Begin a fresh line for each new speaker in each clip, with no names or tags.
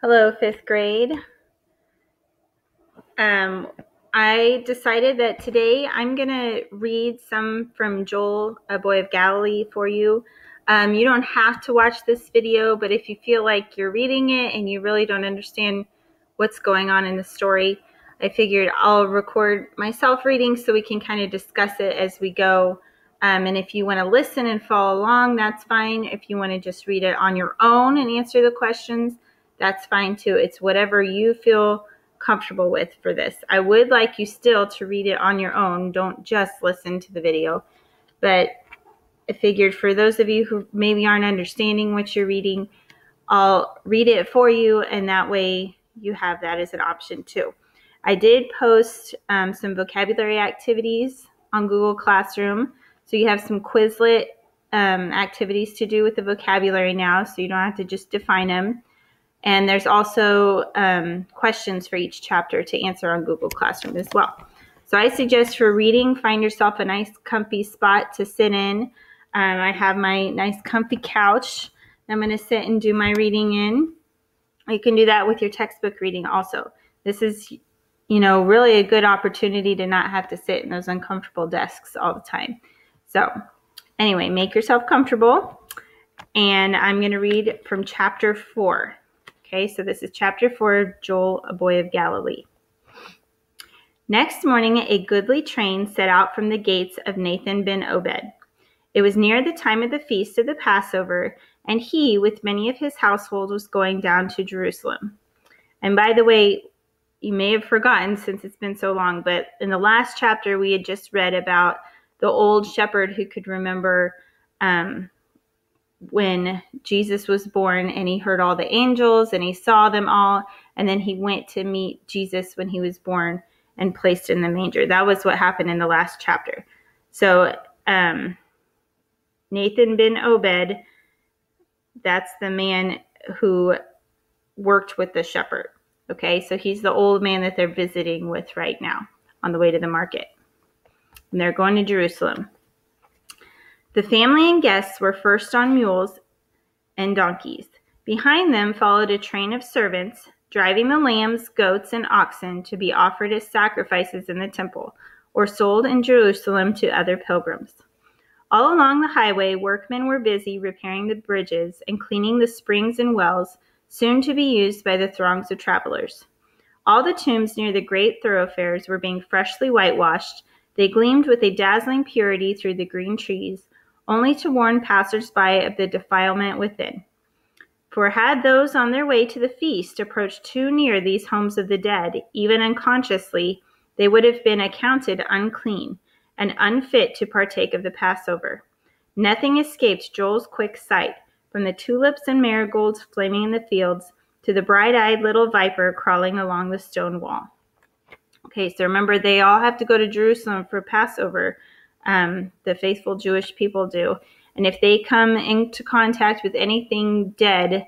Hello, fifth grade. Um, I decided that today I'm going to read some from Joel, a boy of Galilee, for you. Um, you don't have to watch this video, but if you feel like you're reading it and you really don't understand what's going on in the story, I figured I'll record myself reading so we can kind of discuss it as we go. Um, and if you want to listen and follow along, that's fine. If you want to just read it on your own and answer the questions, that's fine too. It's whatever you feel comfortable with for this. I would like you still to read it on your own. Don't just listen to the video. But I figured for those of you who maybe aren't understanding what you're reading, I'll read it for you, and that way you have that as an option too. I did post um, some vocabulary activities on Google Classroom. So you have some Quizlet um, activities to do with the vocabulary now, so you don't have to just define them. And there's also um, questions for each chapter to answer on Google Classroom as well. So I suggest for reading, find yourself a nice comfy spot to sit in. Um, I have my nice comfy couch I'm going to sit and do my reading in. You can do that with your textbook reading also. This is, you know, really a good opportunity to not have to sit in those uncomfortable desks all the time. So anyway, make yourself comfortable. And I'm going to read from chapter 4. Okay, so this is chapter 4 Joel, a boy of Galilee. Next morning, a goodly train set out from the gates of Nathan ben Obed. It was near the time of the feast of the Passover, and he, with many of his household, was going down to Jerusalem. And by the way, you may have forgotten since it's been so long, but in the last chapter, we had just read about the old shepherd who could remember um, when Jesus was born and he heard all the angels and he saw them all. And then he went to meet Jesus when he was born and placed in the manger. That was what happened in the last chapter. So, um, Nathan ben Obed, that's the man who worked with the shepherd. Okay, so he's the old man that they're visiting with right now on the way to the market. And they're going to Jerusalem. The family and guests were first on mules and donkeys. Behind them followed a train of servants, driving the lambs, goats, and oxen to be offered as sacrifices in the temple, or sold in Jerusalem to other pilgrims. All along the highway, workmen were busy repairing the bridges and cleaning the springs and wells, soon to be used by the throngs of travelers. All the tombs near the great thoroughfares were being freshly whitewashed. They gleamed with a dazzling purity through the green trees, only to warn passers-by of the defilement within. For had those on their way to the feast approached too near these homes of the dead, even unconsciously, they would have been accounted unclean and unfit to partake of the Passover. Nothing escaped Joel's quick sight, from the tulips and marigolds flaming in the fields to the bright eyed little viper crawling along the stone wall. Okay, so remember, they all have to go to Jerusalem for Passover um, the faithful Jewish people do. And if they come into contact with anything dead,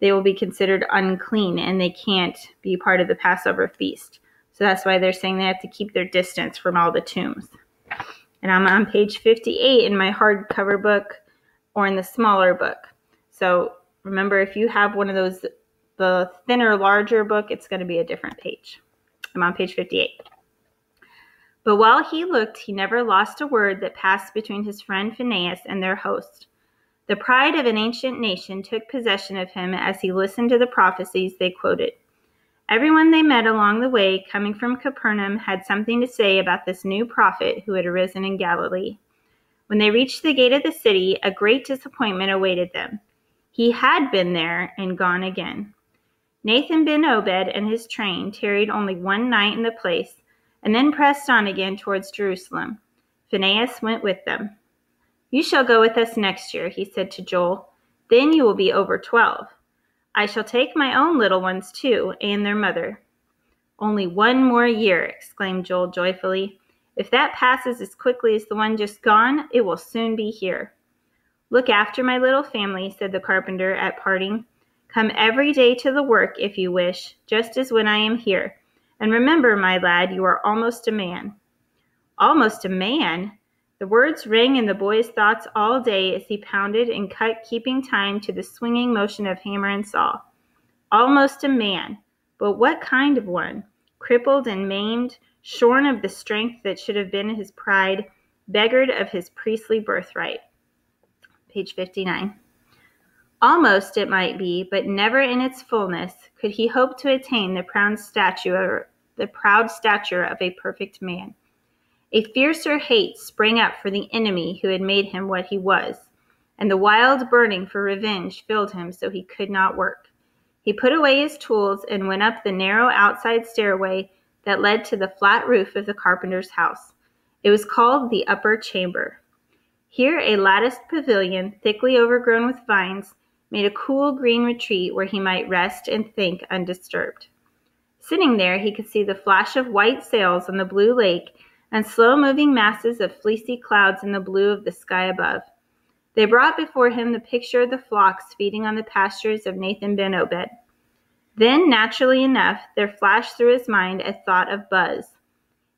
they will be considered unclean and they can't be part of the Passover feast. So that's why they're saying they have to keep their distance from all the tombs. And I'm on page 58 in my hardcover book or in the smaller book. So remember, if you have one of those, the thinner, larger book, it's going to be a different page. I'm on page 58. But while he looked, he never lost a word that passed between his friend Phineas and their host. The pride of an ancient nation took possession of him as he listened to the prophecies they quoted. Everyone they met along the way, coming from Capernaum, had something to say about this new prophet who had arisen in Galilee. When they reached the gate of the city, a great disappointment awaited them. He had been there and gone again. Nathan ben Obed and his train tarried only one night in the place and then pressed on again towards Jerusalem. Phineas went with them. You shall go with us next year, he said to Joel. Then you will be over twelve. I shall take my own little ones too, and their mother. Only one more year, exclaimed Joel joyfully. If that passes as quickly as the one just gone, it will soon be here. Look after my little family, said the carpenter at parting. Come every day to the work if you wish, just as when I am here. And remember, my lad, you are almost a man. Almost a man? The words rang in the boy's thoughts all day as he pounded and cut, keeping time to the swinging motion of hammer and saw. almost a man, but what kind of one? Crippled and maimed, shorn of the strength that should have been his pride, beggared of his priestly birthright. Page 59. Almost, it might be, but never in its fullness, could he hope to attain the proud stature, the proud stature of a perfect man. A fiercer hate sprang up for the enemy who had made him what he was, and the wild burning for revenge filled him so he could not work. He put away his tools and went up the narrow outside stairway that led to the flat roof of the carpenter's house. It was called the upper chamber. Here a latticed pavilion, thickly overgrown with vines, made a cool green retreat where he might rest and think undisturbed. Sitting there, he could see the flash of white sails on the blue lake and slow moving masses of fleecy clouds in the blue of the sky above. They brought before him the picture of the flocks feeding on the pastures of Nathan ben Obed. Then, naturally enough, there flashed through his mind a thought of Buzz.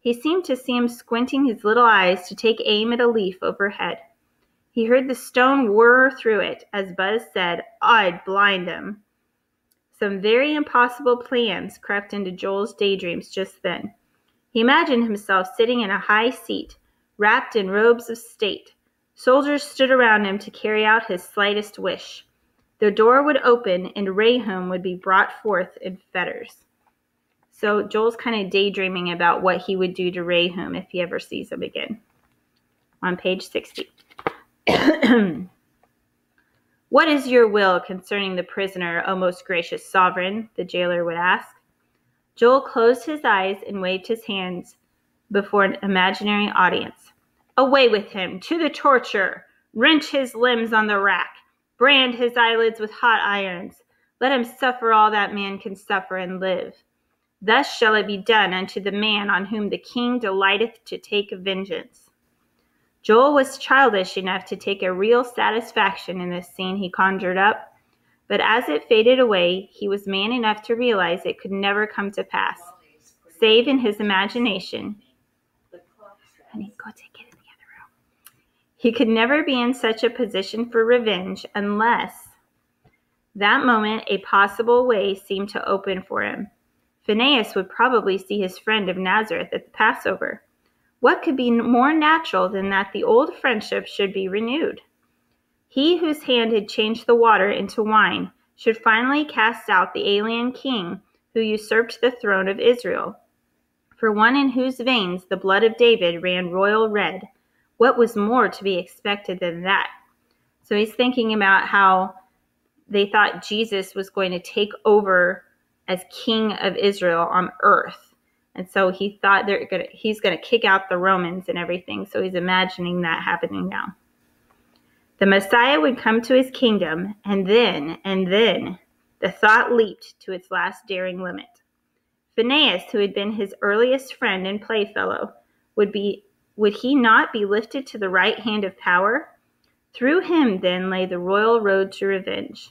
He seemed to see him squinting his little eyes to take aim at a leaf overhead. He heard the stone whirr through it as Buzz said, I'd blind him. Some very impossible plans crept into Joel's daydreams just then. He imagined himself sitting in a high seat, wrapped in robes of state. Soldiers stood around him to carry out his slightest wish. The door would open and Rahum would be brought forth in fetters. So Joel's kind of daydreaming about what he would do to Rahum if he ever sees him again. On page 60. what is your will concerning the prisoner, O most gracious sovereign? the jailer would ask. Joel closed his eyes and waved his hands before an imaginary audience. Away with him, to the torture! Wrench his limbs on the rack! Brand his eyelids with hot irons! Let him suffer all that man can suffer and live. Thus shall it be done unto the man on whom the king delighteth to take vengeance. Joel was childish enough to take a real satisfaction in this scene he conjured up, but as it faded away, he was man enough to realize it could never come to pass, save in his imagination. Go take it in the other room. He could never be in such a position for revenge unless that moment a possible way seemed to open for him. Phineas would probably see his friend of Nazareth at the Passover. What could be more natural than that the old friendship should be renewed? He whose hand had changed the water into wine should finally cast out the alien king who usurped the throne of Israel. For one in whose veins the blood of David ran royal red, what was more to be expected than that? So he's thinking about how they thought Jesus was going to take over as king of Israel on earth and so he thought they're gonna he's gonna kick out the Romans and everything. So he's imagining that happening now. The Messiah would come to his kingdom, and then, and then, the thought leaped to its last daring limit. Phineas, who had been his earliest friend and playfellow, would be would he not be lifted to the right hand of power? Through him then lay the royal road to revenge.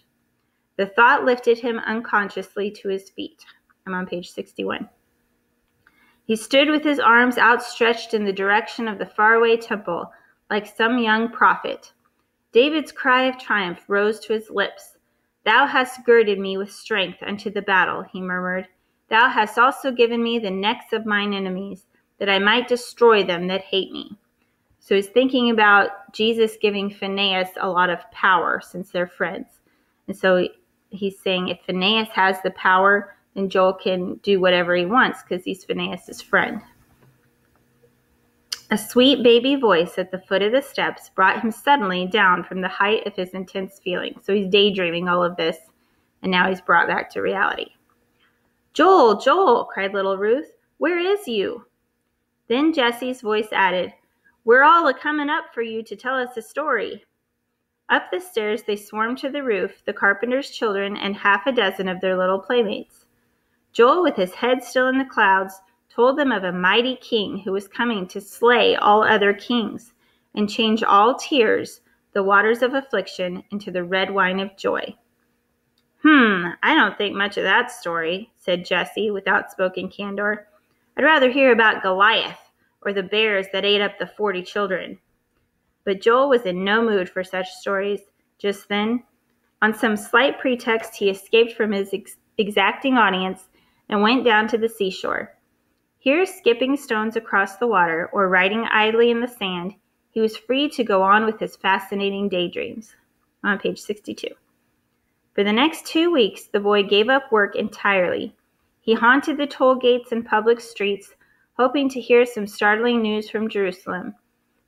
The thought lifted him unconsciously to his feet. I'm on page 61. He stood with his arms outstretched in the direction of the faraway temple, like some young prophet. David's cry of triumph rose to his lips. Thou hast girded me with strength unto the battle, he murmured. Thou hast also given me the necks of mine enemies, that I might destroy them that hate me. So he's thinking about Jesus giving Phineas a lot of power since they're friends. And so he's saying if Phineas has the power and Joel can do whatever he wants because he's Phineas's friend. A sweet baby voice at the foot of the steps brought him suddenly down from the height of his intense feeling. So he's daydreaming all of this, and now he's brought back to reality. Joel, Joel, cried little Ruth, where is you? Then Jesse's voice added, We're all a coming up for you to tell us a story. Up the stairs they swarmed to the roof, the carpenter's children and half a dozen of their little playmates. Joel, with his head still in the clouds, told them of a mighty king who was coming to slay all other kings and change all tears, the waters of affliction, into the red wine of joy. Hmm, I don't think much of that story, said Jesse with outspoken candor. I'd rather hear about Goliath or the bears that ate up the forty children. But Joel was in no mood for such stories just then. On some slight pretext, he escaped from his ex- exacting audience and went down to the seashore. Here, skipping stones across the water or riding idly in the sand, he was free to go on with his fascinating daydreams. On page 62. For the next two weeks, the boy gave up work entirely. He haunted the toll gates and public streets, hoping to hear some startling news from Jerusalem.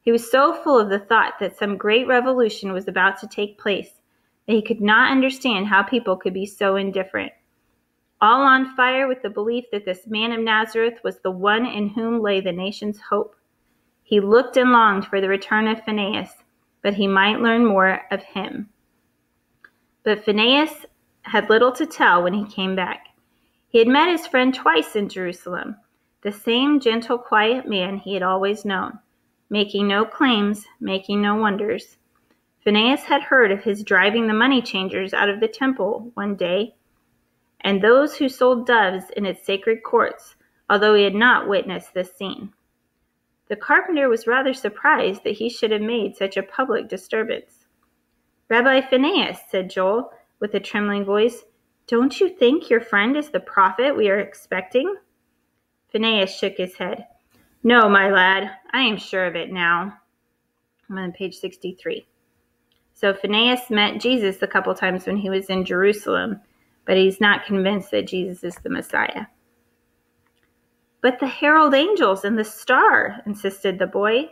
He was so full of the thought that some great revolution was about to take place that he could not understand how people could be so indifferent. All on fire with the belief that this man of Nazareth was the one in whom lay the nation's hope. He looked and longed for the return of Phineas, but he might learn more of him. But Phineas had little to tell when he came back. He had met his friend twice in Jerusalem, the same gentle, quiet man he had always known, making no claims, making no wonders. Phineas had heard of his driving the money changers out of the temple one day, and those who sold doves in its sacred courts, although he had not witnessed this scene. The carpenter was rather surprised that he should have made such a public disturbance. Rabbi Phineas, said Joel, with a trembling voice, don't you think your friend is the prophet we are expecting? Phineas shook his head. No, my lad, I am sure of it now. I'm on page 63. So Phineas met Jesus a couple times when he was in Jerusalem, but he's not convinced that Jesus is the Messiah. But the herald angels and the star, insisted the boy.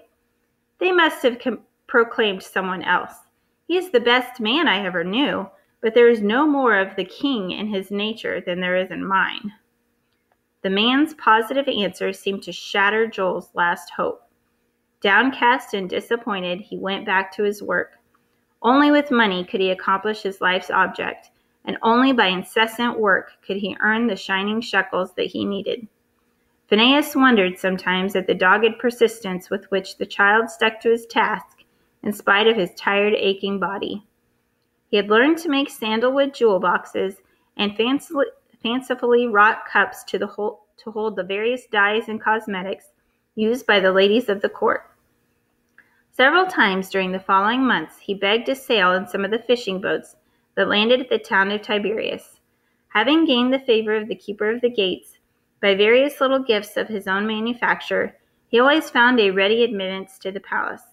They must have com- proclaimed someone else. He is the best man I ever knew, but there is no more of the king in his nature than there is in mine. The man's positive answer seemed to shatter Joel's last hope. Downcast and disappointed, he went back to his work. Only with money could he accomplish his life's object, and only by incessant work could he earn the shining shekels that he needed. Phineas wondered sometimes at the dogged persistence with which the child stuck to his task in spite of his tired, aching body. He had learned to make sandalwood jewel boxes and fancifully wrought cups to, to hold the various dyes and cosmetics used by the ladies of the court. Several times during the following months he begged to sail in some of the fishing boats that landed at the town of Tiberias. Having gained the favor of the keeper of the gates, by various little gifts of his own manufacture, he always found a ready admittance to the palace.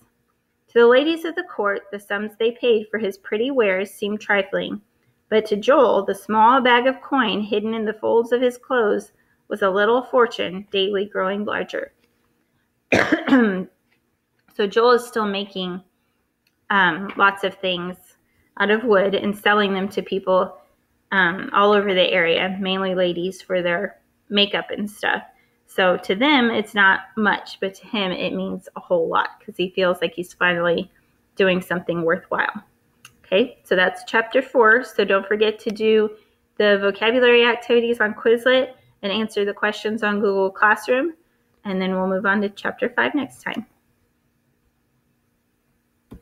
To the ladies of the court, the sums they paid for his pretty wares seemed trifling, but to Joel, the small bag of coin hidden in the folds of his clothes was a little fortune daily growing larger. so Joel is still making um, lots of things out of wood and selling them to people um, all over the area, mainly ladies, for their makeup and stuff. So to them, it's not much, but to him, it means a whole lot because he feels like he's finally doing something worthwhile. Okay, so that's chapter four. So don't forget to do the vocabulary activities on Quizlet and answer the questions on Google Classroom. And then we'll move on to chapter five next time.